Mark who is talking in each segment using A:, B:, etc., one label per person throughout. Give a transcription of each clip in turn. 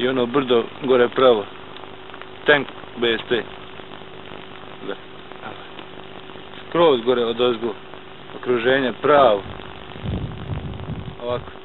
A: I ono brdo gore pravo. Tank BST. Da. Skroz gore od ozgu. Okruženje pravo. Ovako.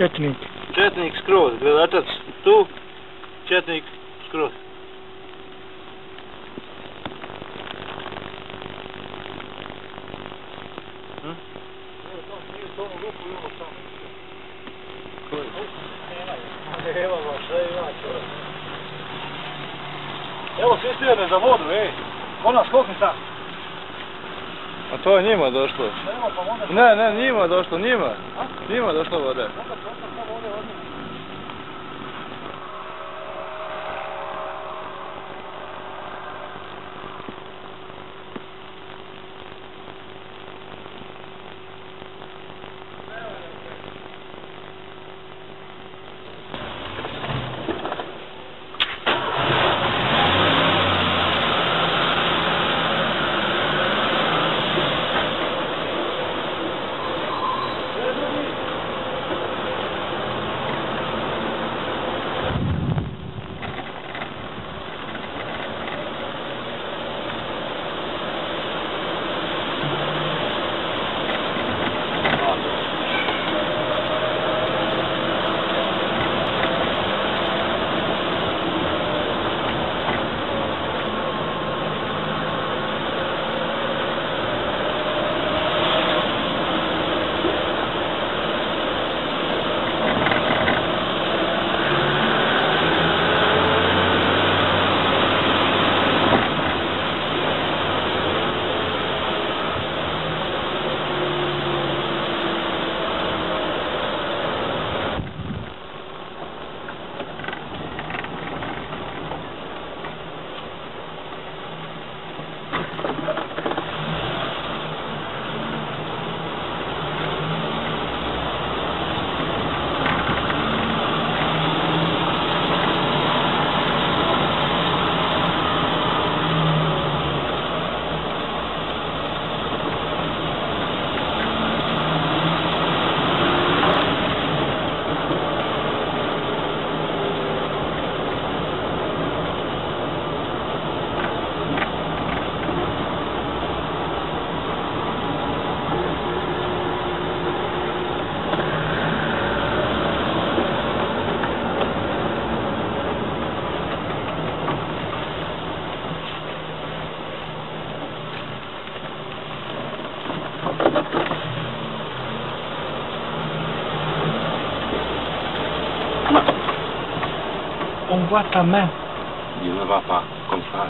B: Četnik.
A: Četnik skroz, gledatac tu, četnik skroz. Hm?
C: Evo svi stirane za vodu, ej. Ona skokni sam.
A: A to je njima došlo.
C: Nema pa.
A: Ne, ne, njima došlo, njima. Njima došlo vode.
B: On voit ta main.
D: Il ne va pas comme ça.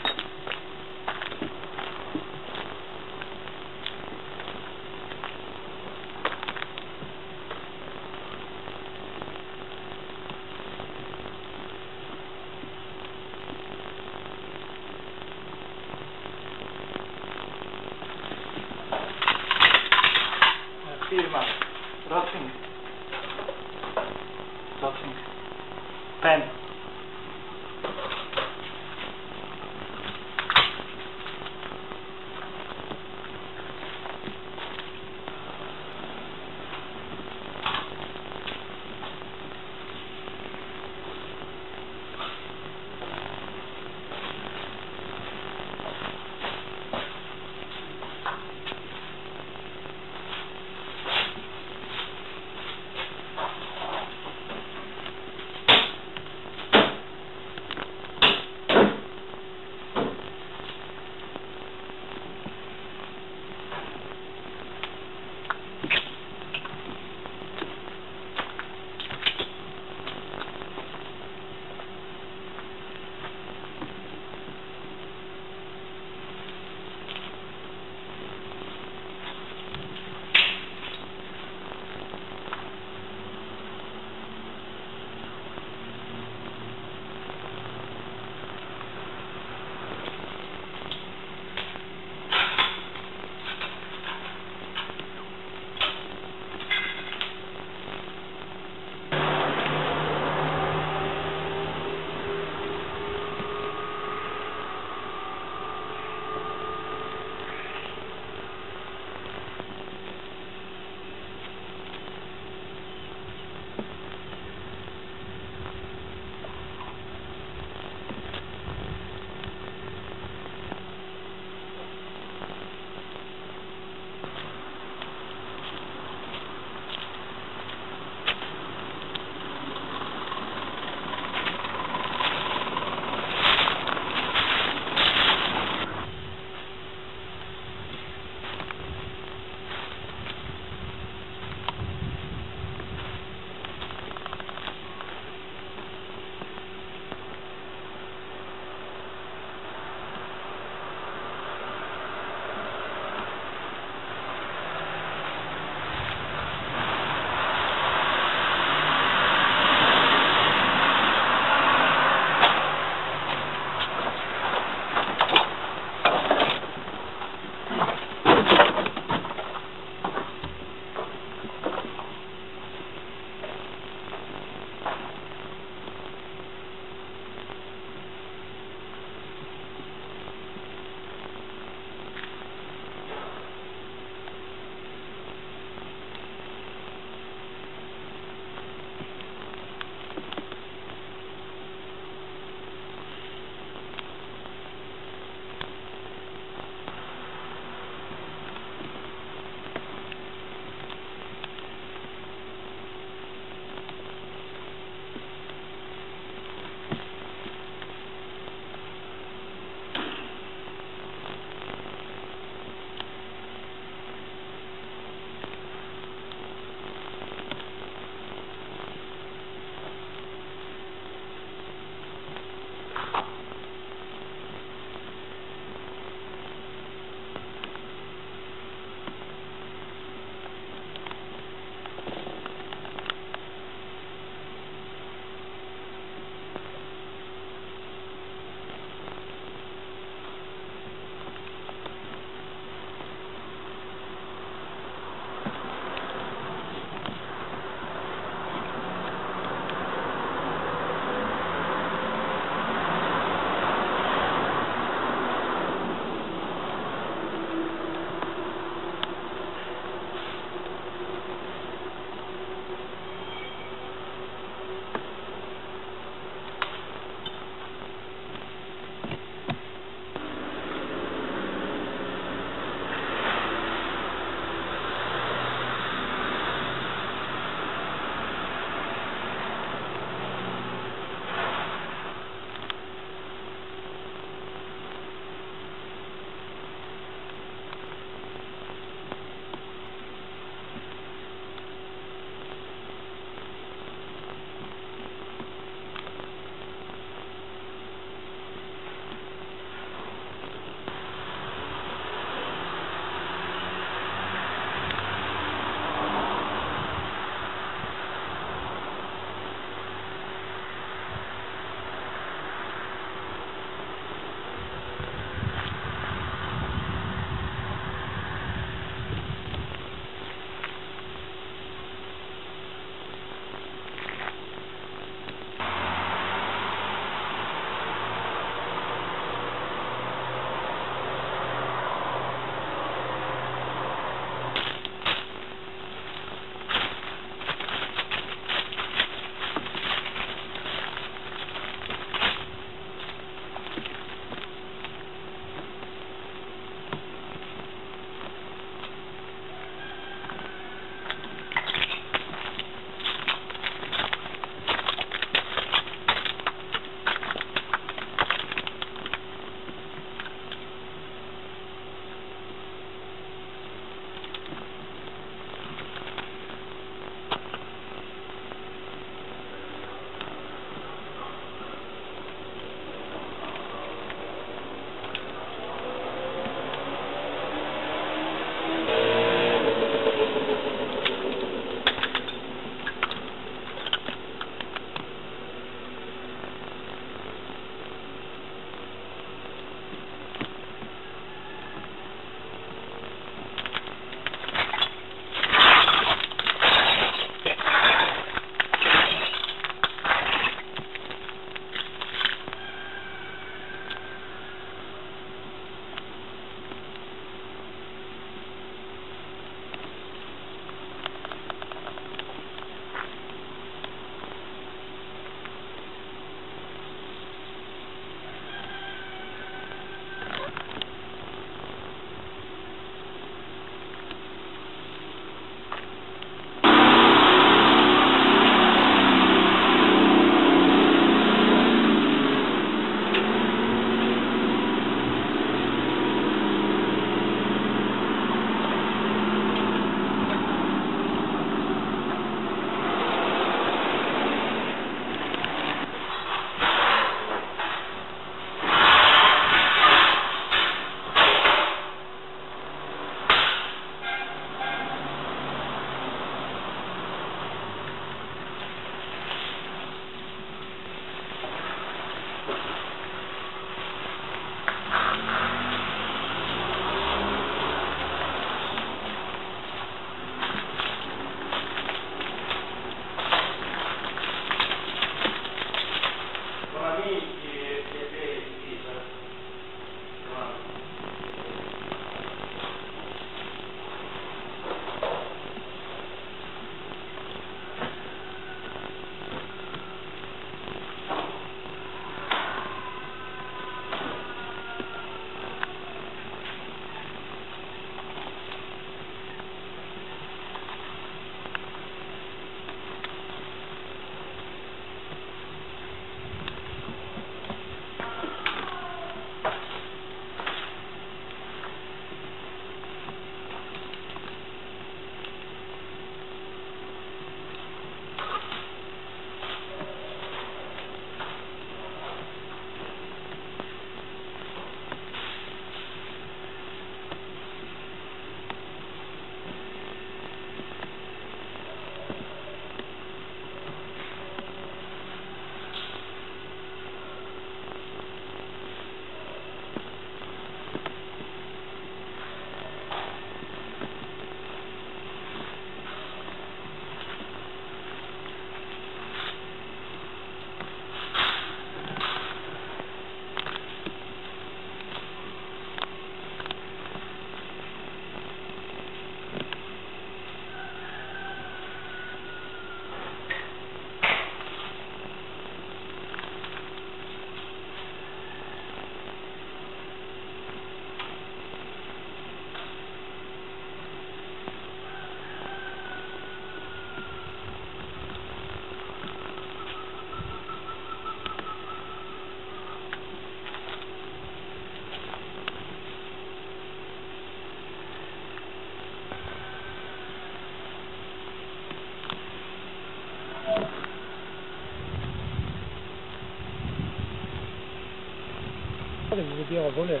D: Dire voleur.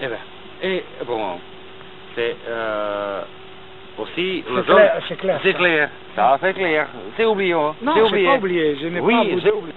E: Eh ben. Et bon, c'est euh, aussi
D: C'est clair, c'est clair.
E: C'est clair. Ça, c'est clair. C'est oublié. hein.
D: Non,
E: c'est
D: pas oublié, je n'ai
E: Oui,
D: pas oublié.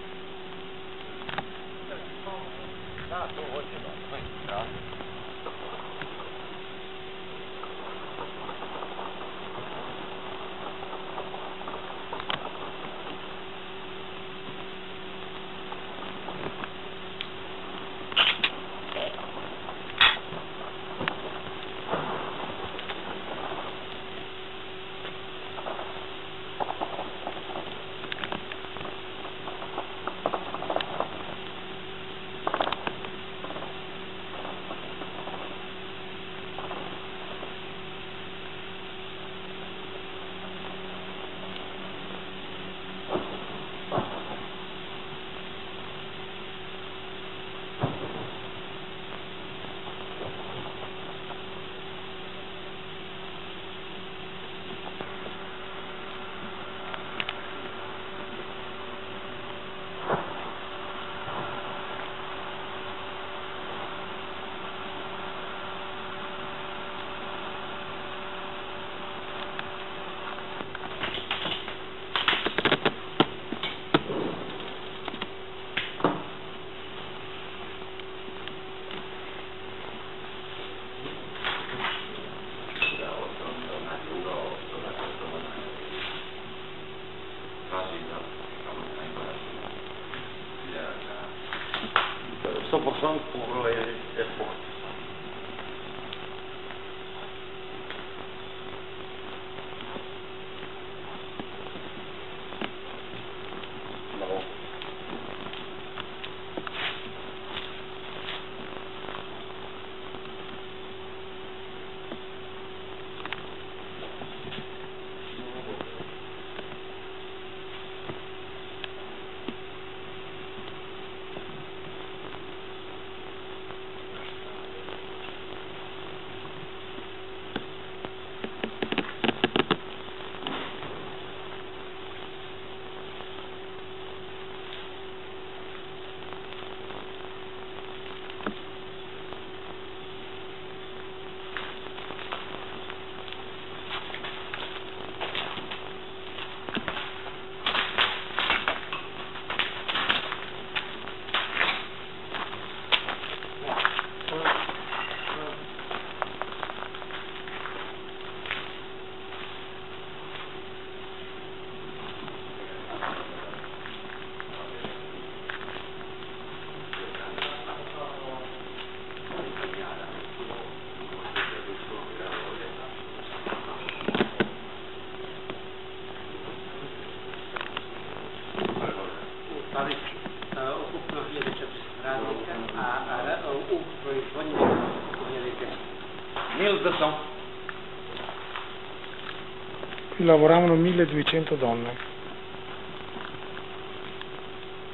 D: Lavoravano 1200 donne.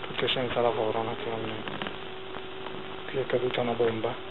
D: Tutte senza lavoro naturalmente. Qui è caduta una bomba.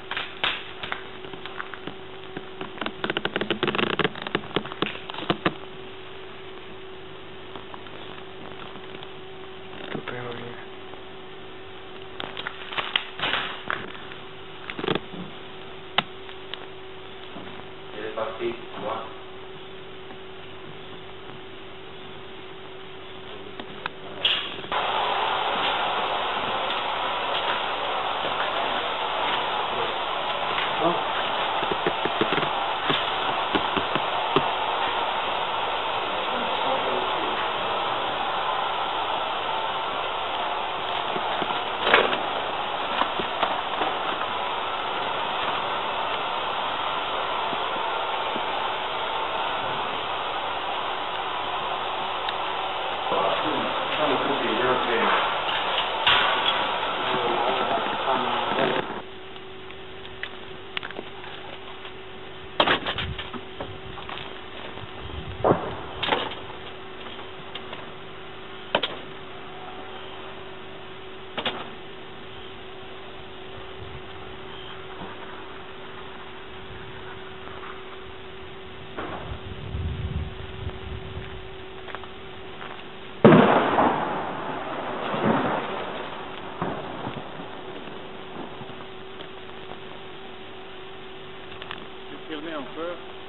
B: confirm.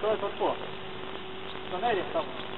B: to je to tvoj. To ne ide samo.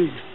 F: pigs.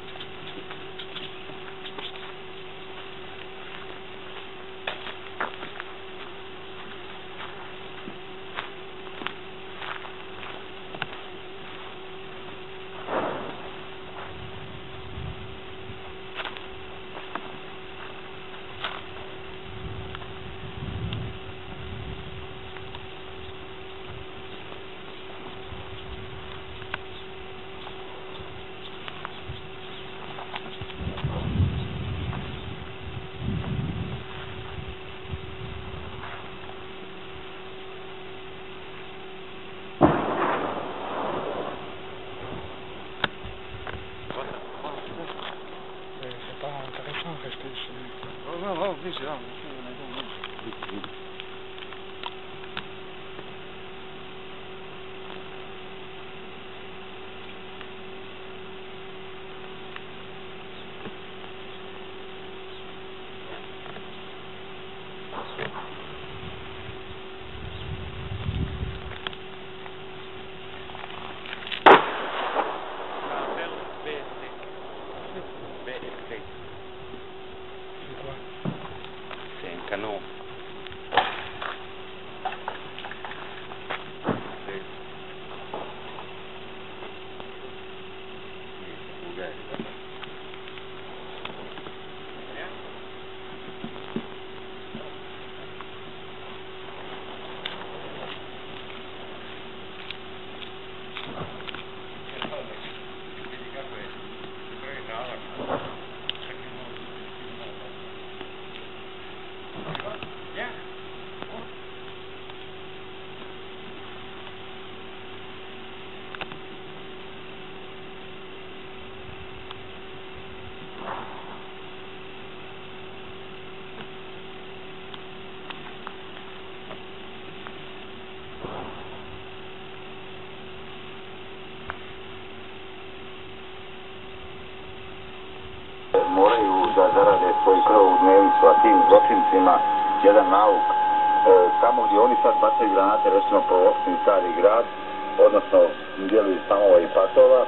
F: Stanova i patova,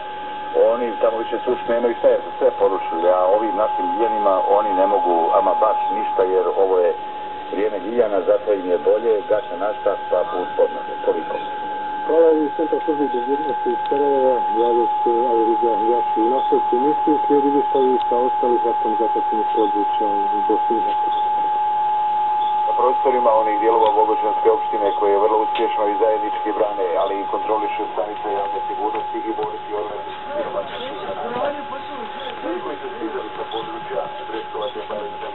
F: oni tamo više suš nemaju sve, jer su sve porušili, a ovim našim ljenima oni ne mogu ama baš ništa, jer ovo je vrijeme giljana, zato im je bolje, gaša našta, pa put podnože, toliko.
G: Hvala i Centar službi bezbjednosti iz Sarajeva, javnost se Aliriza Jaši i našoj misli, slijedi izvještaji sa ostalih ratom zakačenih područja u Bosni i Hercegovini
F: prostorima onih dijelova Bogošanske opštine koje je vrlo uspješno i zajednički brane, ali i kontrolišu stanice javne sigurnosti i boriti organizirane Svi koji su stizali sa područja Brestovače, te Miljana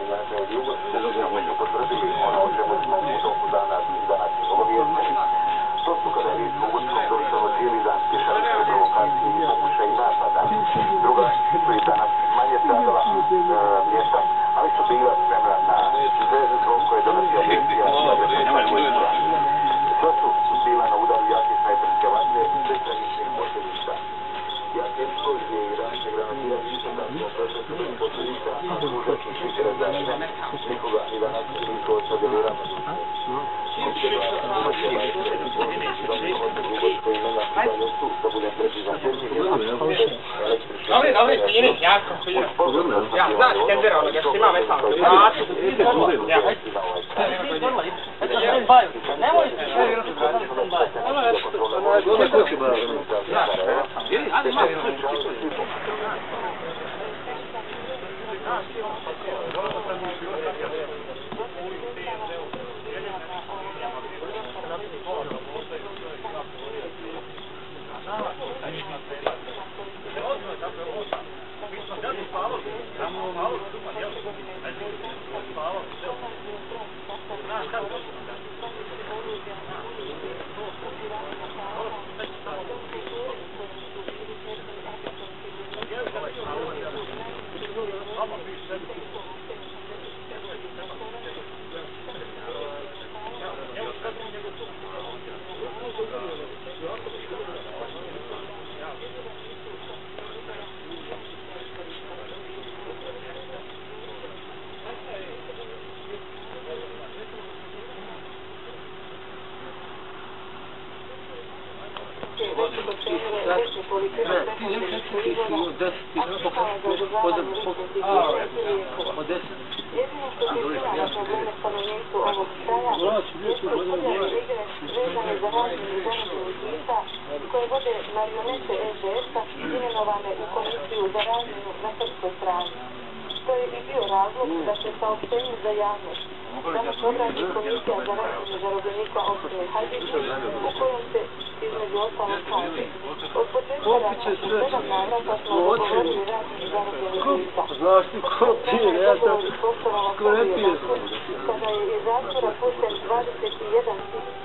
A: Jedino što rješava probleme stanovništvu ovog kraja jeste uspunjanje igre vezane za razmiju domaćih lica koje vode marionete SDS-a imenovane u komisiju za razminu na srpskoj strani. To je i bio razlog da se saopštenju za javnost danas obraći komisija za razminu zarobljenika opštine Hajdići u kojom se između ostalo kaže od početka rata u sedam Ko.
G: Znaš ti ko pije, ja sam ko ne pije.
A: Kada je iz zatvora pušten 21 tisuća